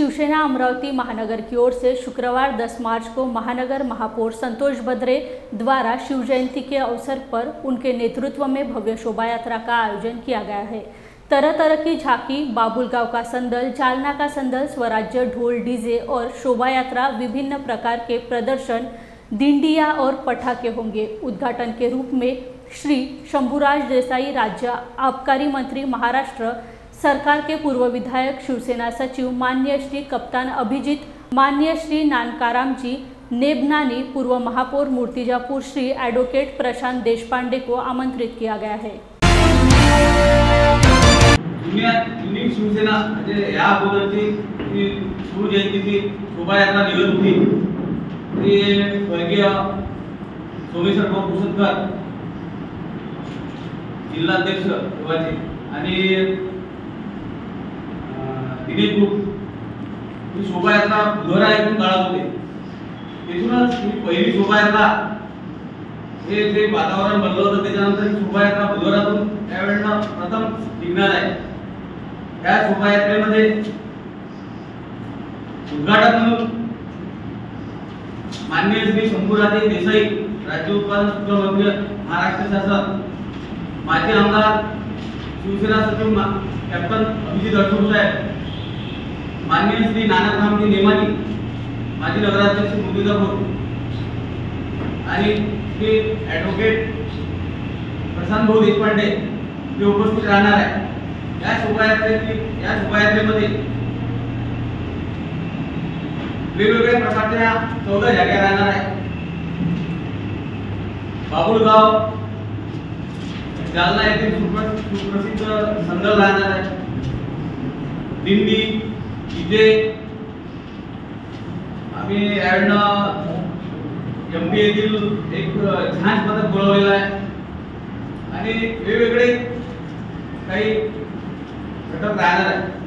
शिवसेना अमरावती महानगर की ओर से शुक्रवार 10 मार्च को महानगर महापौर संतोष बद्रे द्वारा शिव जयंती के अवसर पर उनके नेतृत्व में भव्य शोभा यात्रा का आयोजन किया गया है। तरह तरह की झांकी, बाबुलगांव का संदल जालना का संदल, स्वराज्य ढोल, डीजे और शोभा यात्रा विभिन्न प्रकार के प्रदर्शन दिंडिया और पटाखे होंगे। उद्घाटन के रूप में श्री शंभुराज देसाई, राज्य आबकारी मंत्री, महाराष्ट्र सरकार के पूर्व विधायक शिवसेना सचिव मान्य श्री कप्तान अभिजीत मान्य श्री नानकाराम जी नेबनानी पूर्व महापौर मूर्तिजापुर श्री एडवोकेट प्रशांत देशपांडे को आमंत्रित किया गया है। शिवसेना म्हणजे या अगोदरची शिवजयंतीची शोभायात्रा निघत होती स्वर्गीय सोमेश्वर भाऊ जिल्हाध्यक्ष आणि अं, ग्रुप ही शोभायात्रा बुधवारा इथून काढत होते. तिथूनच ही पहिली शोभायात्रा हे जे वातावरण बनलं होतं त्याच्यानंतर ही शोभायात्रा बुधवारातून त्यावेळेला प्रथम निघणार आहे. त्या शोभायात्रेमध्ये उद्घाटक म्हणून माननीय श्री शंभूराजे देसाई राज्य उत्पादन शुद्ध मंत्री महाराष्ट्र शासन माजी आमदार शिवसेना सचिव कॅप्टन अभिजित अडसूळ साहेब माननीय श्री नानारामजी नेमानी माजी नगराध्यक्ष मुर्तिजापूर आणि श्री ॲडव्होकेट प्रशांत भाऊ देशपांडे हे उपस्थित राहणार आहे या शोभायात्रेची या शोभायात्रेमध्ये वेगवेगळ्या प्रकारच्या चौदा जागा राहणार आहे बाबुळगाव जालना येथील सुप्रसिद्ध संदल राहणार आहे. दिंडी इथे आम्ही यावेळेला एम पी येथील एक छान पथक बोलवलेलं आहे. आणि वेगवेगळे काही घटक राहणार आहे